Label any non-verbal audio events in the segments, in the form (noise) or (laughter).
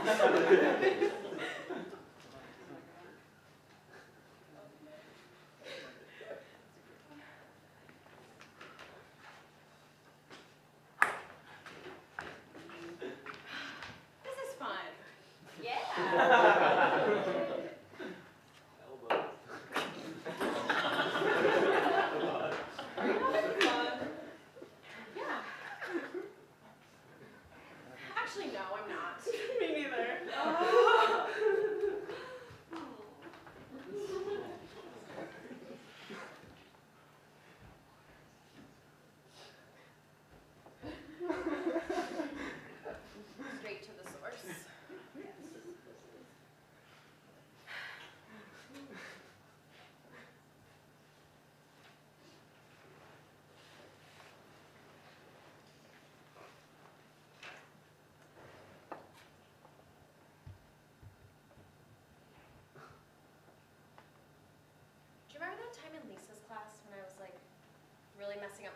(laughs) Actually, no, I'm not.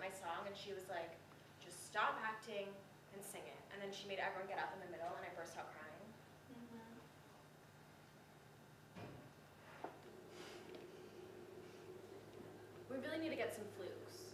My song, and she was like, just stop acting and sing it. And then she made everyone get up in the middle, and I burst out crying. Mhm. We really need to get some flutes.